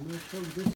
오늘 또 이거